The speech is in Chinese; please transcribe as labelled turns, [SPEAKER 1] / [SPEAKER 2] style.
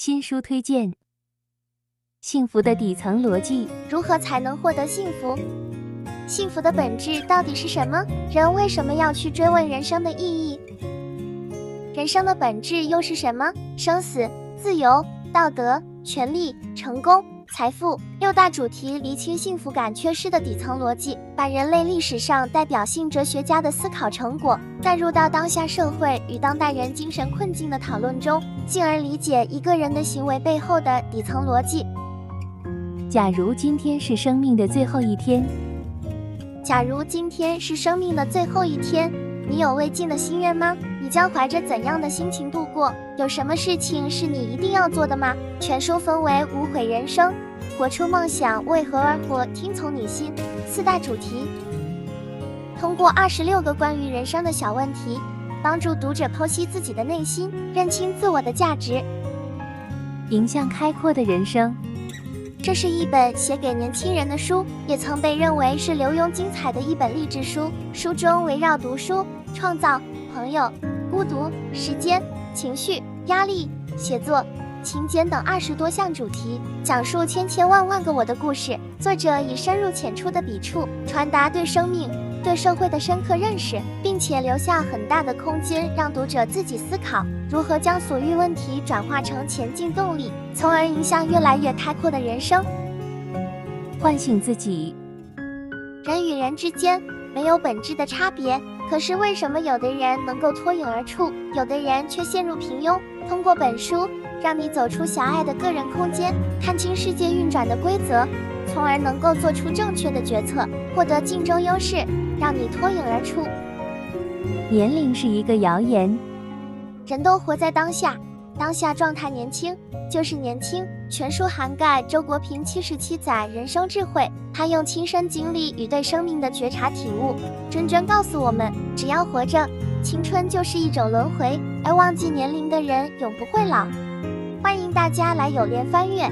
[SPEAKER 1] 新书推荐：幸福的底层逻辑。
[SPEAKER 2] 如何才能获得幸福？幸福的本质到底是什么？人为什么要去追问人生的意义？人生的本质又是什么？生死、自由、道德、权利、成功。财富六大主题厘清幸福感缺失的底层逻辑，把人类历史上代表性哲学家的思考成果带入到当下社会与当代人精神困境的讨论中，进而理解一个人的行为背后的底层逻辑。
[SPEAKER 1] 假如今天是生命的最后一天，
[SPEAKER 2] 假如今天是生命的最后一天，你有未尽的心愿吗？你将怀着怎样的心情度过？有什么事情是你一定要做的吗？全书分为无悔人生、活出梦想、为何而活、听从你心四大主题，通过二十六个关于人生的小问题，帮助读者剖析自己的内心，认清自我的价值，
[SPEAKER 1] 迎向开阔的人生。
[SPEAKER 2] 这是一本写给年轻人的书，也曾被认为是刘墉精彩的一本励志书。书中围绕读书、创造、朋友。孤独、时间、情绪、压力、写作、勤俭等二十多项主题，讲述千千万万个我的故事。作者以深入浅出的笔触，传达对生命、对社会的深刻认识，并且留下很大的空间让读者自己思考如何将所遇问题转化成前进动力，从而迎向越来越开阔的人生，
[SPEAKER 1] 唤醒自己。
[SPEAKER 2] 人与人之间没有本质的差别。可是为什么有的人能够脱颖而出，有的人却陷入平庸？通过本书，让你走出狭隘的个人空间，看清世界运转的规则，从而能够做出正确的决策，获得竞争优势，让你脱颖而出。
[SPEAKER 1] 年龄是一个谣言，
[SPEAKER 2] 人都活在当下。当下状态年轻就是年轻。全书涵盖周国平七十七载人生智慧，他用亲身经历与对生命的觉察体悟，谆谆告诉我们：只要活着，青春就是一种轮回，而忘记年龄的人永不会老。欢迎大家来有联翻阅。